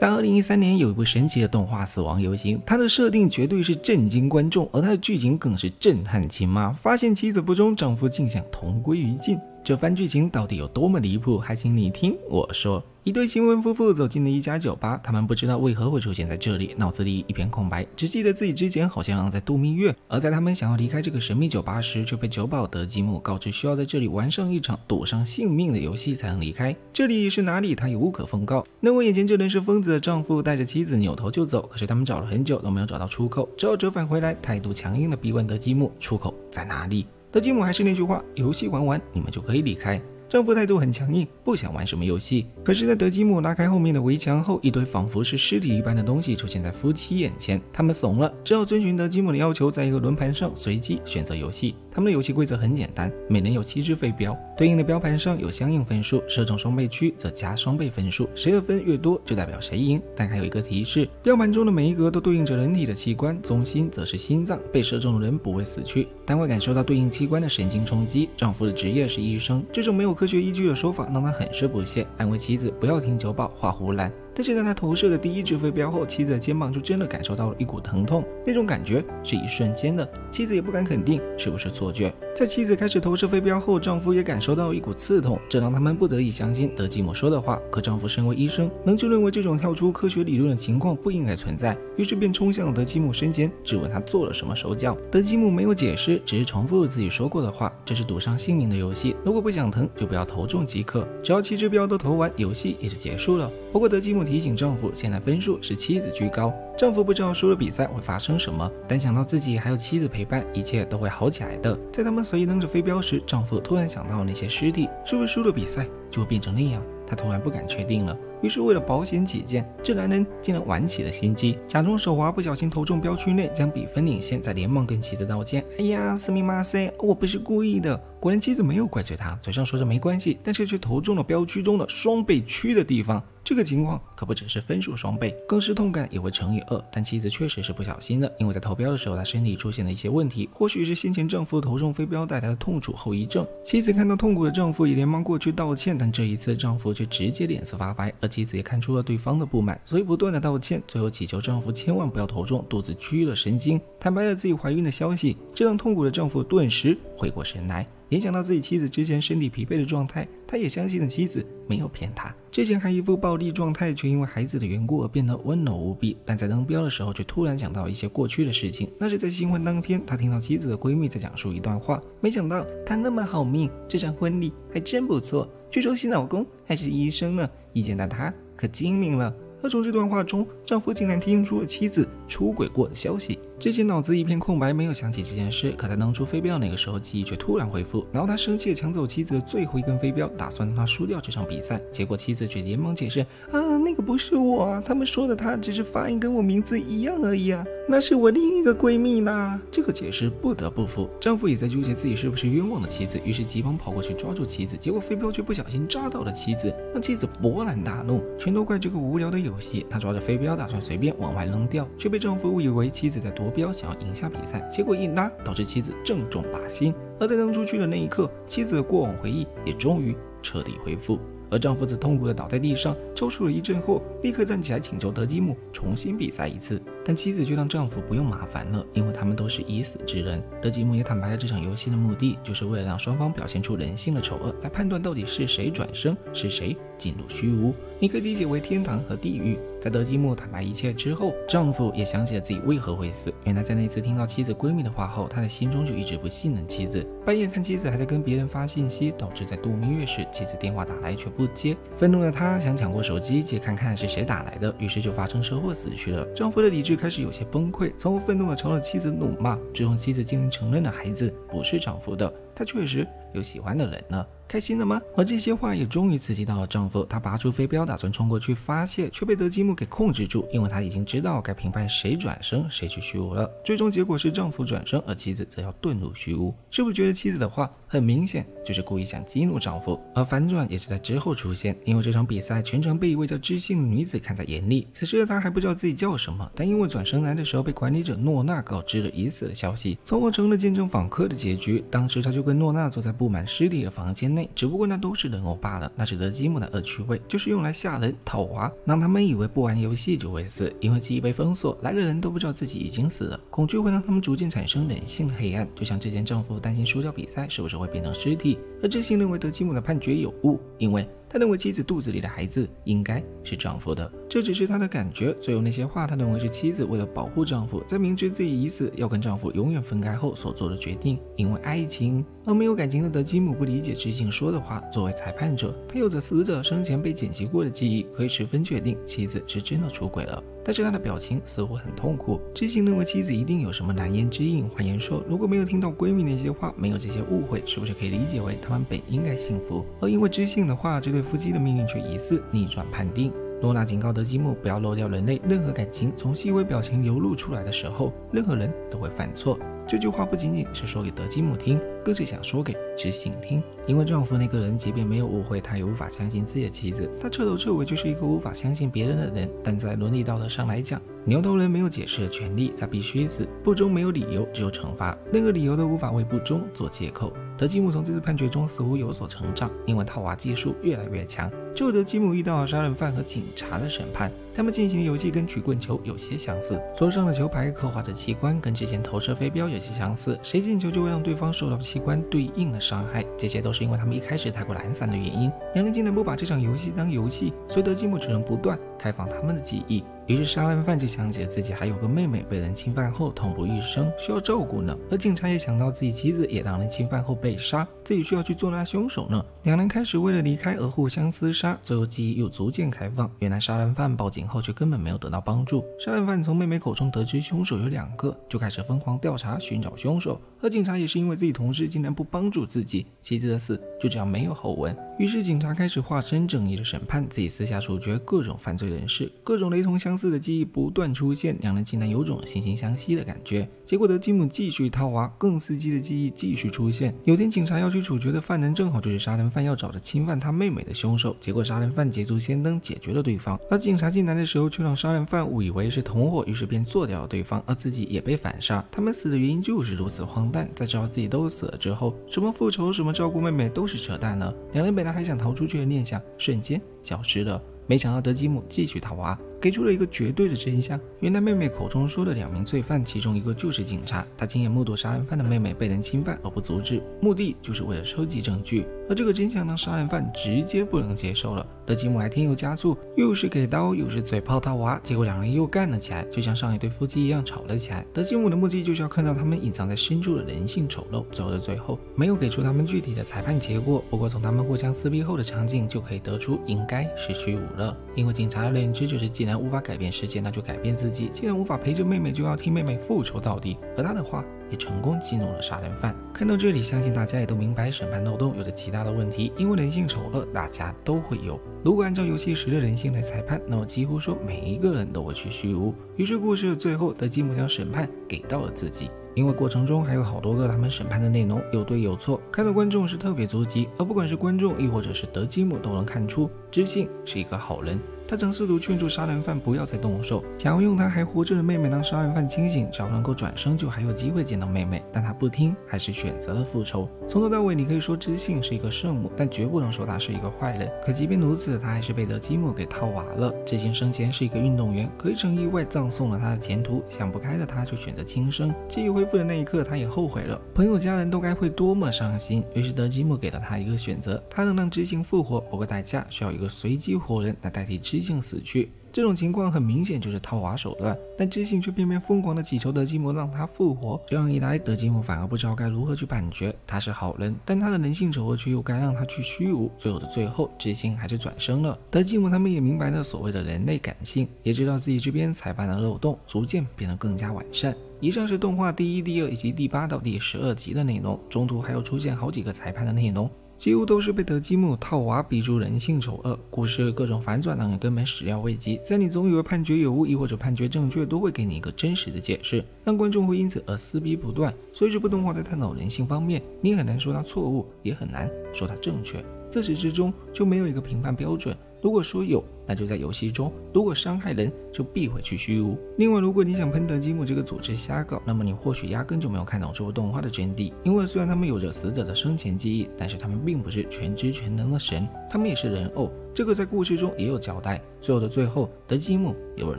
在二零一三年，有一部神奇的动画《死亡游行》，它的设定绝对是震惊观众，而它的剧情更是震撼亲妈。发现妻子不忠，丈夫竟想同归于尽。这番剧情到底有多么离谱？还请你听我说。一对新婚夫妇走进了一家酒吧，他们不知道为何会出现在这里，脑子里一片空白，只记得自己之前好像在度蜜月。而在他们想要离开这个神秘酒吧时，却被酒保德基姆告知需要在这里玩上一场赌上性命的游戏才能离开。这里是哪里？他也无可奉告。那位眼前这人是疯子的丈夫，带着妻子扭头就走，可是他们找了很久都没有找到出口，只好折返回来，态度强硬的逼问德基姆：“出口在哪里？”德基姆还是那句话：“游戏玩完，你们就可以离开。”丈夫态度很强硬，不想玩什么游戏。可是，在德基姆拉开后面的围墙后，一堆仿佛是尸体一般的东西出现在夫妻眼前。他们怂了，只好遵循德基姆的要求，在一个轮盘上随机选择游戏。他们的游戏规则很简单，每人有七只飞镖，对应的标盘上有相应分数，射中双倍区则加双倍分数，谁的分越多就代表谁赢。但还有一个提示，标盘中的每一格都对应着人体的器官，中心则是心脏，被射中的人不会死去，但会感受到对应器官的神经冲击。丈夫的职业是医生，这种没有科学依据的说法让他很是不屑，安慰妻子不要听酒保话胡乱。但是在他投射的第一只飞镖后，妻子的肩膀就真的感受到了一股疼痛，那种感觉是一瞬间的。妻子也不敢肯定是不是错觉。在妻子开始投射飞镖后，丈夫也感受到一股刺痛，这让他们不得已相信德基姆说的话。可丈夫身为医生，能就认为这种跳出科学理论的情况不应该存在，于是便冲向了德基姆身前，质问他做了什么手脚。德基姆没有解释，只是重复自己说过的话：这是赌上性命的游戏，如果不想疼，就不要投中即可。只要七只镖都投完，游戏也就结束了。不过德基姆。提醒丈夫，现在分数是妻子居高。丈夫不知道输了比赛会发生什么，但想到自己还有妻子陪伴，一切都会好起来的。在他们随意扔着飞镖时，丈夫突然想到那些尸体，是不是输了比赛就会变成那样？他突然不敢确定了。于是为了保险起见，这男人竟然玩起了心机，假装手滑不小心投中标区内，将比分领先，再连忙跟妻子道歉：“哎呀，斯密马塞，我不是故意的。”果然妻子没有怪罪他，嘴上说着没关系，但是却投中了标区中的双倍区的地方。这个情况可不只是分数双倍，更是痛感也会乘以二。但妻子确实是不小心的，因为在投标的时候，她身体出现了一些问题，或许是先前丈夫投中飞镖带来的痛楚后遗症。妻子看到痛苦的丈夫，也连忙过去道歉，但这一次丈夫却直接脸色发白，而妻子也看出了对方的不满，所以不断的道歉，最后祈求丈夫千万不要投中肚子区域的神经，坦白了自己怀孕的消息，这让痛苦的丈夫顿时回过神来。联想到自己妻子之前身体疲惫的状态，他也相信了妻子没有骗他。之前还一副暴力状态，却因为孩子的缘故而变得温柔无比。但在扔标的时候，却突然想到一些过去的事情。那是在新婚当天，他听到妻子的闺蜜在讲述一段话，没想到她那么好命，这场婚礼还真不错。据说洗脑工还是医生呢，一见到他可精明了。而从这段话中，丈夫竟然听出了妻子出轨过的消息。之前脑子一片空白，没有想起这件事。可在扔出飞镖那个时候，记忆却突然恢复。然后他生气地抢走妻子的最后一根飞镖，打算让她输掉这场比赛。结果妻子却连忙解释：“啊，那个不是我，他们说的他只是发音跟我名字一样而已啊，那是我另一个闺蜜呢。”这个解释不得不服。丈夫也在纠结自己是不是冤枉了妻子，于是急忙跑过去抓住妻子。结果飞镖却不小心扎到了妻子，让妻子勃然大怒，全都怪这个无聊的游戏。她抓着飞镖打算随便往外扔掉，却被丈夫误以为妻子在躲夺。标想要赢下比赛，结果一拉导致妻子正中靶心。而在扔出去的那一刻，妻子的过往回忆也终于彻底恢复。而丈夫则痛苦地倒在地上，抽搐了一阵后，立刻站起来请求德基姆重新比赛一次。但妻子却让丈夫不用麻烦了，因为他们都是已死之人。德基姆也坦白了这场游戏的目的，就是为了让双方表现出人性的丑恶，来判断到底是谁转生，是谁进入虚无。你可以理解为天堂和地狱。在德基莫坦白一切之后，丈夫也想起了自己为何会死。原来在那次听到妻子闺蜜的话后，他的心中就一直不信任妻子。半夜看妻子还在跟别人发信息，导致在度蜜月时，妻子电话打来却不接。愤怒的他想抢过手机接看看是谁打来的，于是就发生车祸死去了。丈夫的理智开始有些崩溃，从愤怒的朝着妻子怒骂，最终妻子竟然承认了孩子不是丈夫的，他确实有喜欢的人了。开心了吗？而这些话也终于刺激到了丈夫，他拔出飞镖打算冲过去发泄，却被德基姆给控制住，因为他已经知道该评判谁转生谁去虚无了。最终结果是丈夫转生，而妻子则要遁入虚无。是不是觉得妻子的话很明显就是故意想激怒丈夫？而反转也是在之后出现，因为这场比赛全程被一位叫知性的女子看在眼里。此时的她还不知道自己叫什么，但因为转生来的时候被管理者诺娜告知了已死的消息，从而成了见证访客的结局。当时她就跟诺娜坐在布满尸体的房间只不过那都是人偶罢了。那是德基姆的恶趣味，就是用来吓人、套娃，让他们以为不玩游戏就会死，因为记忆被封锁，来的人都不知道自己已经死了。恐惧会让他们逐渐产生人性的黑暗，就像之前政府担心输掉比赛是不是会变成尸体，而智信认为德基姆的判决有误，因为。他认为妻子肚子里的孩子应该是丈夫的，这只是他的感觉。最后那些话，他认为是妻子为了保护丈夫，在明知自己已死，要跟丈夫永远分开后所做的决定。因为爱情而没有感情的德基姆不理解知性说的话。作为裁判者，他有着死者生前被剪辑过的记忆，可以十分确定妻子是真的出轨了。但是他的表情似乎很痛苦。知性认为妻子一定有什么难言之隐。换言说，如果没有听到闺蜜那些话，没有这些误会，是不是可以理解为他们本应该幸福？而因为知性的话，这对对夫妻的命运却疑似逆转判定。诺娜警告德基姆不要漏掉人类任何感情从细微表情流露出来的时候，任何人都会犯错。这句话不仅仅是说给德基姆听，更是想说给知性听。因为丈夫那个人，即便没有误会，他也无法相信自己的妻子。他彻头彻尾就是一个无法相信别人的人。但在伦理道德上来讲，牛头人没有解释的权利，他必须死。不忠没有理由，只有惩罚。任何理由都无法为不忠做借口。德基姆从这次判决中似乎有所成长，因为套娃技术越来越强。之后，德基姆遇到了杀人犯和警察的审判。他们进行游戏跟曲棍球有些相似，桌上的球牌刻画着器官，跟之前投射飞镖有些相似。谁进球就会让对方受到器官对应的伤害，这些都是因为他们一开始太过懒散的原因。两人竟然不把这场游戏当游戏，所以德基莫只能不断开放他们的记忆。于是杀人犯就想起自己还有个妹妹被人侵犯后痛不欲生，需要照顾呢。而警察也想到自己妻子也让人侵犯后被杀，自己需要去捉拿凶手呢。两人开始为了离开而互相厮杀，最后记忆又逐渐开放。原来杀人犯报警后却根本没有得到帮助。杀人犯从妹妹口中得知凶手有两个，就开始疯狂调查寻找凶手。而警察也是因为自己同事竟然不帮助自己，妻子的死就这样没有后文。于是警察开始化身正义的审判，自己私下处决各种犯罪人士，各种雷同相。似的记忆不断出现，两人竟然有种惺惺相惜的感觉。结果德基姆继续套娃，更刺激的记忆继续出现。有天，警察要去处决的犯人正好就是杀人犯要找的侵犯他妹妹的凶手。结果杀人犯捷足先登，解决了对方。而警察进来的时候，却让杀人犯误以为是同伙，于是便做掉了对方，而自己也被反杀。他们死的原因就是如此荒诞。在知道自己都死了之后，什么复仇，什么照顾妹妹，都是扯淡了。两人本来还想逃出去的念想，瞬间消失了。没想到德吉姆继续逃亡。给出了一个绝对的真相：原来妹妹口中说的两名罪犯，其中一个就是警察。他亲眼目睹杀人犯的妹妹被人侵犯而不阻止，目的就是为了收集证据。而这个真相让杀人犯直接不能接受了。德吉姆还添油加醋，又是给刀，又是嘴炮套娃，结果两人又干了起来，就像上一对夫妻一样吵了起来。德吉姆的目的就是要看到他们隐藏在深处的人性丑陋。最后的最后，没有给出他们具体的裁判结果，不过从他们互相撕逼后的场景就可以得出，应该是虚无了。因为警察的认知就是既然无法改变世界，那就改变自己。既然无法陪着妹妹，就要替妹妹复仇到底。而他的话也成功激怒了杀人犯。看到这里，相信大家也都明白审判漏洞有着极大的问题。因为人性丑恶，大家都会有。如果按照游戏时的人性来裁判，那么几乎说每一个人都会去虚无。于是故事的最后，德基姆将审判给到了自己。因为过程中还有好多个他们审判的内容有对有错，看到观众是特别着急。而不管是观众亦或者是德基姆，都能看出知性是一个好人。他曾试图劝阻杀人犯不要再动手，想要用他还活着的妹妹让杀人犯清醒，只要能够转生就还有机会见到妹妹。但他不听，还是选择了复仇。从头到尾，你可以说知性是一个圣母，但绝不能说他是一个坏人。可即便如此，他还是被德基姆给套娃了。知性生前是一个运动员，可一场意外葬送了他的前途。想不开的他，就选择轻生。记忆恢复的那一刻，他也后悔了。朋友家人都该会多么伤心。于是德基姆给了他一个选择，他能让知性复活，不过代价需要一个随机活人来代替知。知性死去，这种情况很明显就是套娃手段，但知性却偏偏疯狂的祈求德基姆让他复活。这样一来，德基姆反而不知道该如何去判决。他是好人，但他的人性丑恶却又该让他去虚无。最后的最后，知性还是转生了。德基姆他们也明白了所谓的人类感性，也知道自己这边裁判的漏洞逐渐变得更加完善。以上是动画第一、第二以及第八到第十二集的内容，中途还有出现好几个裁判的内容。几乎都是被德基木套娃逼出人性丑恶，故事各种反转让人根本始料未及。在你总以为判决有误，亦或者判决正确，都会给你一个真实的解释，让观众会因此而撕逼不断。所以这部动画在探讨人性方面，你很难说它错误，也很难说它正确。自始至终就没有一个评判标准，如果说有，那就在游戏中；如果伤害人，就必会去虚无。另外，如果你想喷德基姆这个组织瞎搞，那么你或许压根就没有看懂这部动画的真谛。因为虽然他们有着死者的生前记忆，但是他们并不是全知全能的神，他们也是人偶。这个在故事中也有交代。最后的最后，德基姆有了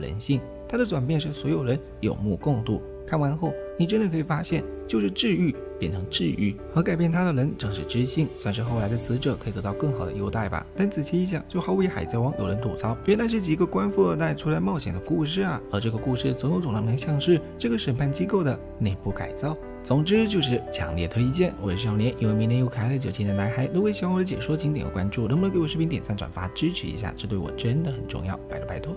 人性，他的转变是所有人有目共睹。看完后，你真的可以发现，就是治愈变成治愈，而改变他的人正是知性，算是后来的死者可以得到更好的优待吧。但仔细一想，就毫无海贼王有人吐槽，原来是几个官富二代出来冒险的故事啊！而这个故事总有种让人像是这个审判机构的内部改造。总之就是强烈推荐。我是少年，因为明年又开了九七的男孩。如果喜欢我的解说，请点个关注，能不能给我视频点赞转发支持一下？这对我真的很重要，拜托拜托。